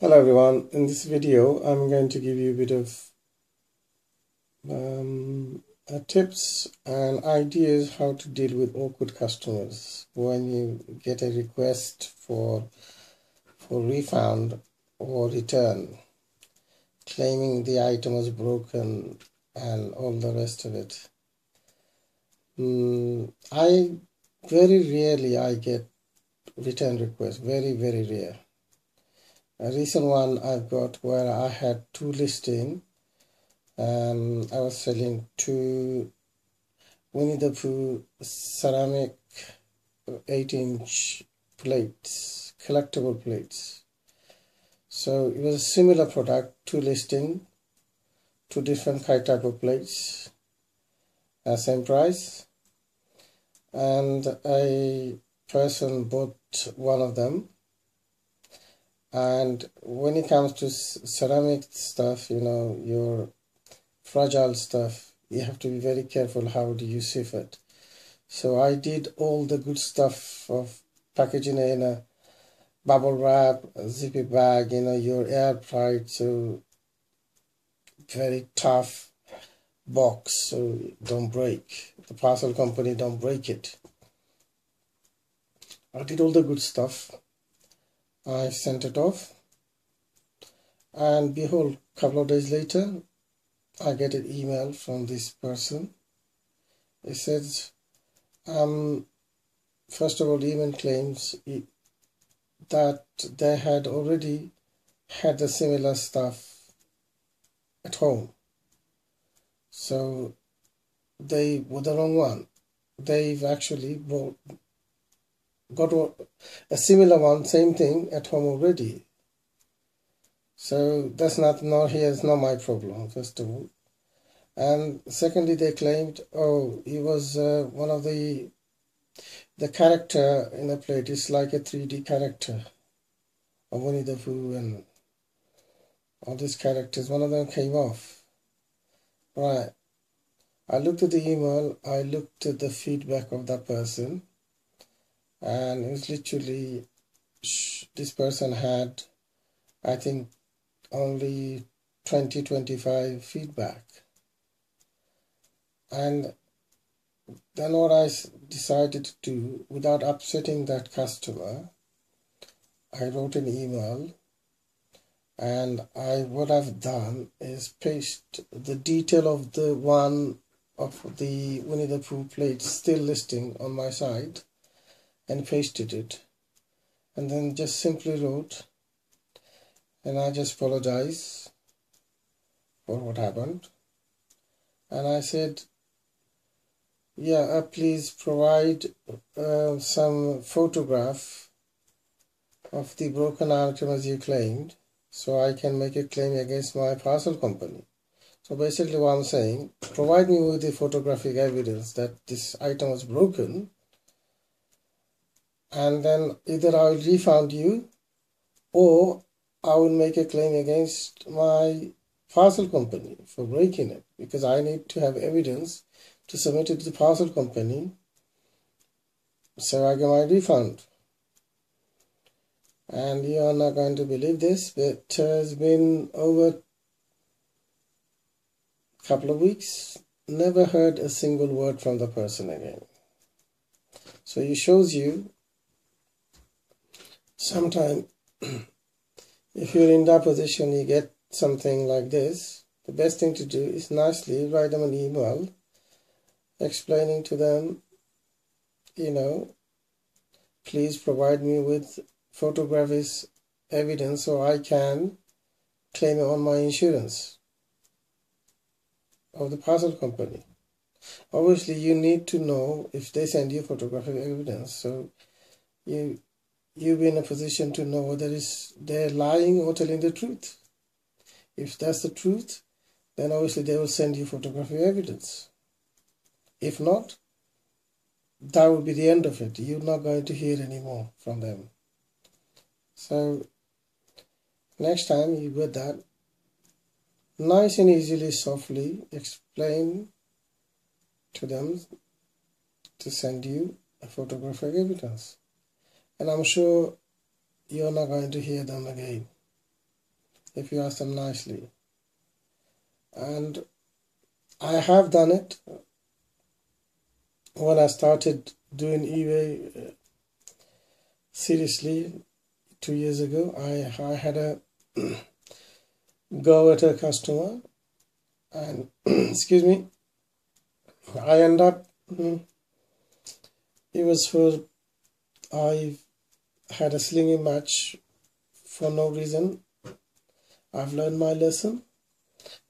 Hello everyone, in this video I'm going to give you a bit of um, uh, tips and ideas how to deal with awkward customers when you get a request for for refund or return claiming the item was broken and all the rest of it. Mm, I very rarely I get return requests, very very rare a recent one I've got where I had two listing and I was selling two Winnie the Pooh ceramic 8 inch plates collectible plates. So it was a similar product two listing two different type of plates uh, same price. And a person bought one of them and when it comes to ceramic stuff you know your fragile stuff you have to be very careful how do you sieve it. So i did all the good stuff of packaging in a bubble wrap a zippy bag you know your air airtight so very tough box so don't break. The parcel company don't break it. I did all the good stuff I sent it off. And behold a couple of days later I get an email from this person. It says um, first of all email claims that they had already had the similar stuff at home. So they were the wrong one. They've actually bought got a similar one, same thing at home already. So that's not, no, here's not my problem, first of all. And secondly, they claimed, oh, he was uh, one of the, the character in the plate is like a 3D character of Winnie the Pooh and all these characters. One of them came off. Right. I looked at the email, I looked at the feedback of that person and it was literally this person had I think only 20 25 feedback. And then what I decided to do without upsetting that customer I wrote an email. And I what I've done is paste the detail of the one of the Winnie the Pooh plate still listing on my site and pasted it and then just simply wrote and I just apologize for what happened. And I said yeah uh, please provide uh, some photograph of the broken item as you claimed so I can make a claim against my parcel company. So basically what I'm saying provide me with the photographic evidence that this item was broken and then either I will refund you or I will make a claim against my parcel company for breaking it because I need to have evidence to submit it to the parcel company so I get my refund. And you are not going to believe this, but it has been over a couple of weeks, never heard a single word from the person again. So it shows you Sometimes, if you're in that position, you get something like this, the best thing to do is nicely write them an email explaining to them, you know, please provide me with photographic evidence so I can claim it on my insurance of the parcel company. Obviously, you need to know if they send you photographic evidence. So you you'll be in a position to know whether it's they're lying or telling the truth. If that's the truth, then obviously they will send you photographic evidence. If not, that will be the end of it. You're not going to hear any more from them. So next time you get that, nice and easily, softly explain to them to send you a photographic evidence and I'm sure you're not going to hear them again. if you ask them nicely. And I have done it when I started doing eBay uh, seriously two years ago. I, I had a go at a customer and excuse me I end up mm, it was for I had a slinging match for no reason I've learned my lesson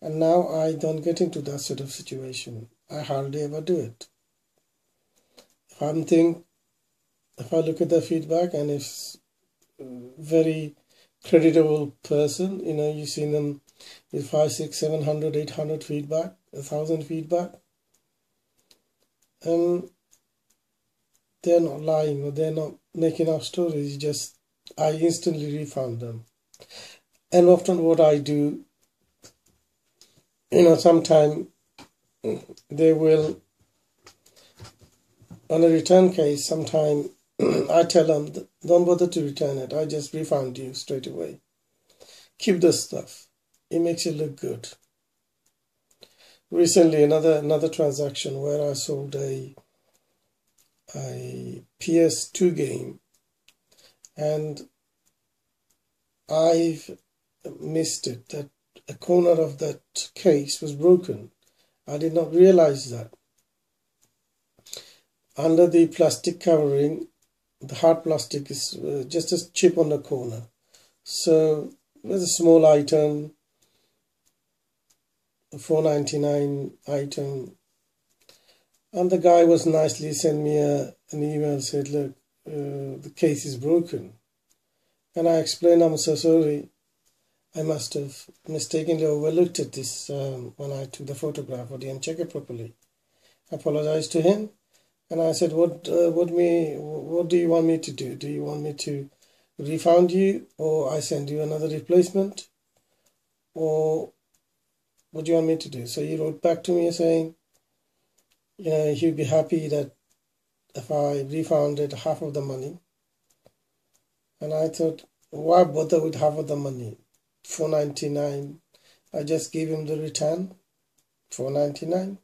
and now I don't get into that sort of situation I hardly ever do it if I'm think if I look at the feedback and it's very creditable person. You know, you see them with five, six, seven hundred, eight hundred feedback, a thousand feedback. Um, they're not lying or they're not making up stories. Just I instantly refund them. And often what I do, you know, sometime they will on a return case, sometime I tell them, don't bother to return it. I just refund you straight away. Keep the stuff. It makes you look good. Recently, another another transaction where I sold a a PS2 game, and I've missed it. That a corner of that case was broken. I did not realize that. Under the plastic covering, the hard plastic is uh, just a chip on the corner so there's a small item a 499 item and the guy was nicely sent me a, an email said look uh, the case is broken and I explained I'm so sorry I must have mistakenly overlooked it this um, when I took the photograph or didn't check it properly I apologized to him and I said, "What, uh, what me, what do you want me to do? Do you want me to refund you, or I send you another replacement, or what do you want me to do?" So he wrote back to me saying, "You know, he'd be happy that if I refunded half of the money." And I thought, why bother with half of the money? Four ninety nine. I just gave him the return, four ninety nine,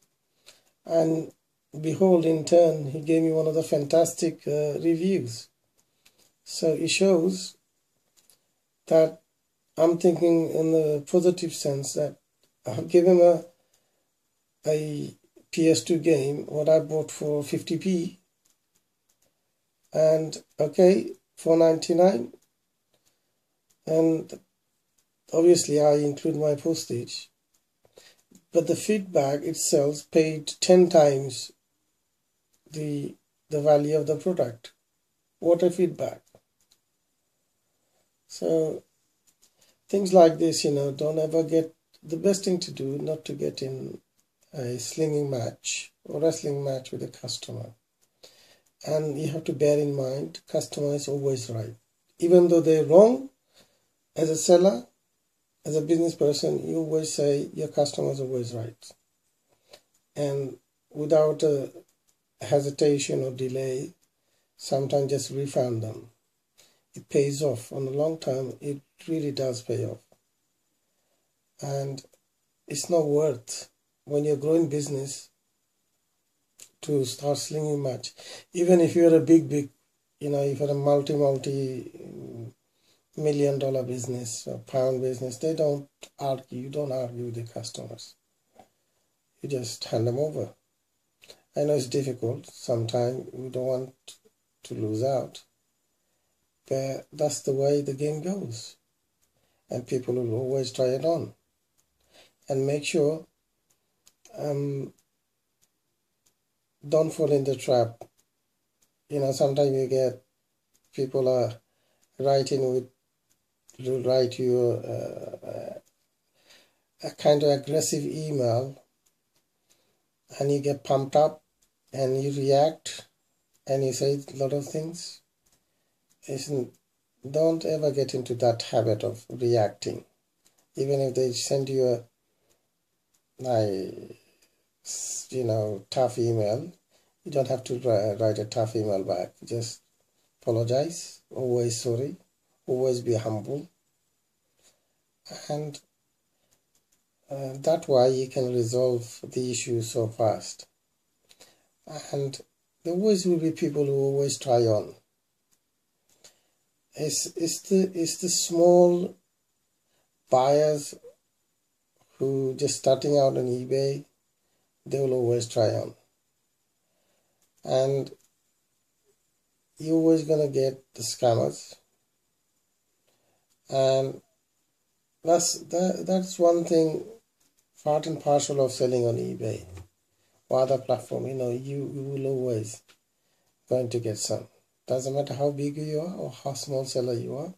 and behold, in turn, he gave me one of the fantastic uh, reviews. So it shows that I'm thinking in the positive sense that give him a a PS2 game, what I bought for 50p, and okay, 4.99, and obviously I include my postage, but the feedback itself paid 10 times the the value of the product. What a feedback. So things like this you know don't ever get the best thing to do not to get in a slinging match or wrestling match with a customer and you have to bear in mind customer is always right even though they're wrong as a seller as a business person you always say your customer is always right and without a hesitation or delay, sometimes just refund them. It pays off. On the long term, it really does pay off. And it's not worth when you're growing business to start slinging much. Even if you're a big, big, you know, if you're a multi, multi mm, million dollar business or pound business, they don't argue. You don't argue with the customers. You just hand them over. I know it's difficult. Sometimes we don't want to lose out. But that's the way the game goes. And people will always try it on. And make sure um, don't fall in the trap. You know, sometimes you get people are writing with write you uh, a kind of aggressive email and you get pumped up and you react and you say a lot of things isn't don't ever get into that habit of reacting even if they send you a you know tough email. You don't have to write a tough email back. Just apologize. Always sorry. Always be humble. And uh, that way you can resolve the issue so fast. And there always will be people who always try on. It's, it's the it's the small buyers who just starting out on ebay they will always try on. And you're always gonna get the scammers. And that's that, that's one thing part and parcel of selling on ebay or other platform. You know you, you will always going to get some. Doesn't matter how big you are or how small seller you are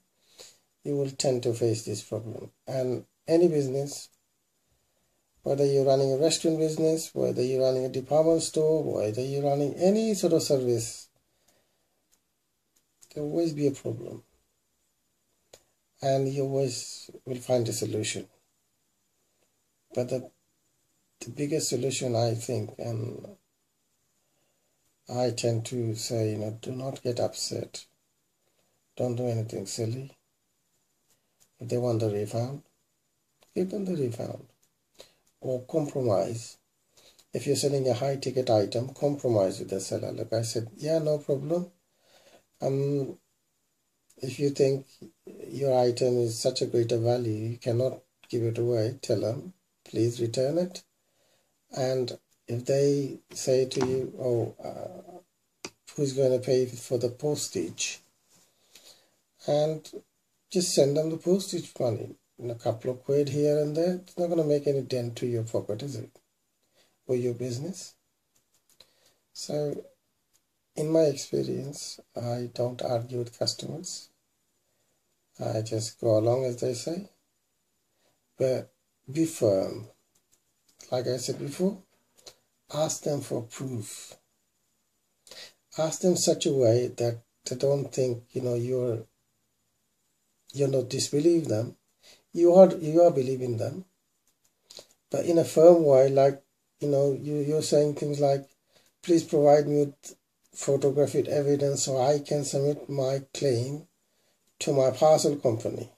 you will tend to face this problem. And any business whether you're running a restaurant business whether you're running a department store whether you're running any sort of service there will always be a problem. And you always will find a solution. But the, the biggest solution i think and i tend to say you know do not get upset. Don't do anything silly. If they want the refund give them the refund or compromise if you're selling a high ticket item compromise with the seller like i said yeah no problem um, if you think your item is such a greater value, you cannot give it away, tell them, please return it. And if they say to you, oh, uh, who's going to pay for the postage? And just send them the postage money. In a couple of quid here and there, it's not going to make any dent to your pocket, is it? Or your business. So in my experience, I don't argue with customers. I just go along as they say. But be firm. Like I said before, ask them for proof. Ask them such a way that they don't think, you know, you're you're not disbelieve them. You are you are believing them. But in a firm way, like you know, you, you're saying things like, please provide me with photographic evidence so I can submit my claim to my parcel company.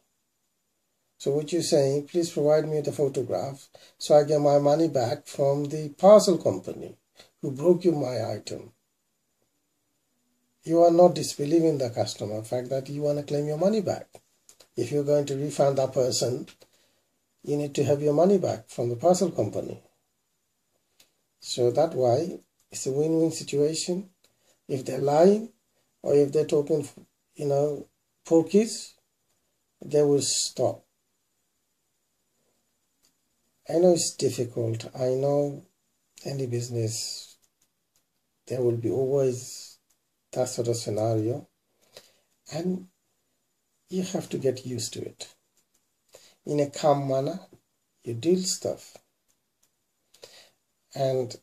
So what you're saying, please provide me the photograph so I get my money back from the parcel company who broke you my item. You are not disbelieving the customer, fact that you want to claim your money back. If you're going to refund that person, you need to have your money back from the parcel company. So that why it's a win-win situation if they're lying or if they're talking, you know, porkies, they will stop. I know it's difficult. I know any business, there will be always that sort of scenario. And you have to get used to it. In a calm manner, you deal stuff. And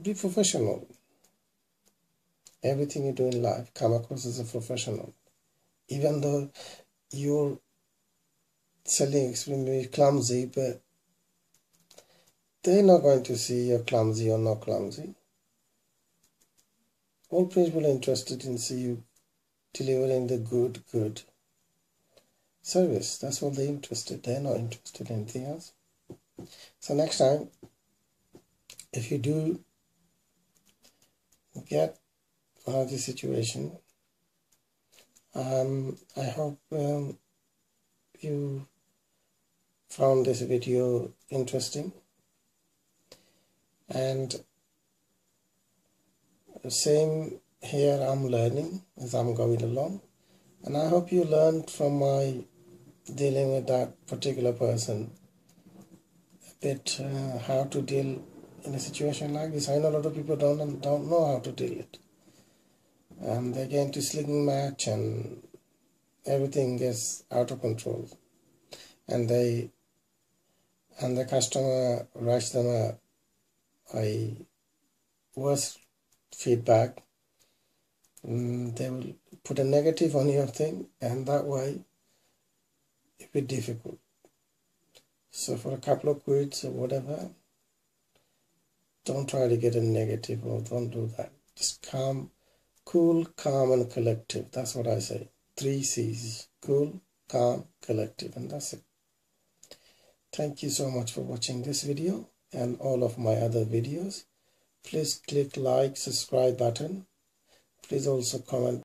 be professional everything you do in life come across as a professional even though you're selling extremely clumsy but they're not going to see you're clumsy or not clumsy all people are interested in see you delivering the good good service. That's what they're interested they're not interested in anything else. So next time if you do get out of the situation. Um, I hope um, you found this video interesting. And the same here I'm learning as I'm going along. And I hope you learned from my dealing with that particular person. A bit uh, how to deal in a situation like this. I know a lot of people don't don't know how to deal it. And they get into slinging match and everything gets out of control. And they and the customer writes them a, a worse feedback. Mm, they will put a negative on your thing and that way it will be difficult so for a couple of quids or whatever don't try to get a negative or don't do that just calm Cool, calm, and collective. That's what I say. Three C's. Cool, calm, collective. And that's it. Thank you so much for watching this video and all of my other videos. Please click like, subscribe button. Please also comment